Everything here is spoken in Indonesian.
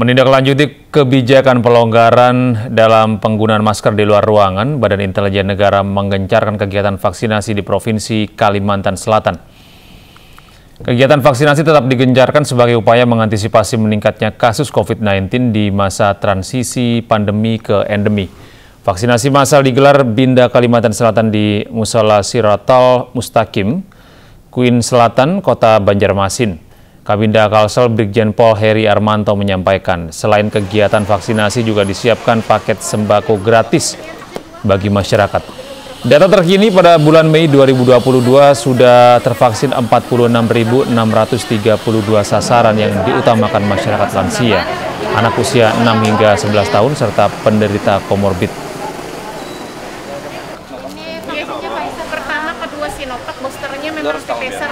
Menindaklanjuti kebijakan pelonggaran dalam penggunaan masker di luar ruangan, Badan Intelijen Negara menggencarkan kegiatan vaksinasi di Provinsi Kalimantan Selatan. Kegiatan vaksinasi tetap digencarkan sebagai upaya mengantisipasi meningkatnya kasus COVID-19 di masa transisi pandemi ke endemi. Vaksinasi massal digelar Binda Kalimantan Selatan di Musola Siratal Mustakim, Queen Selatan, Kota Banjarmasin. Kabinda Kalsel Brigjen Pol Heri Armanto menyampaikan, selain kegiatan vaksinasi juga disiapkan paket sembako gratis bagi masyarakat. Data terkini pada bulan Mei 2022 sudah tervaksin 46.632 sasaran yang diutamakan masyarakat lansia, anak usia 6 hingga 11 tahun serta penderita komorbid. Pertama, kedua Sinovac, boosternya memang Pfizer,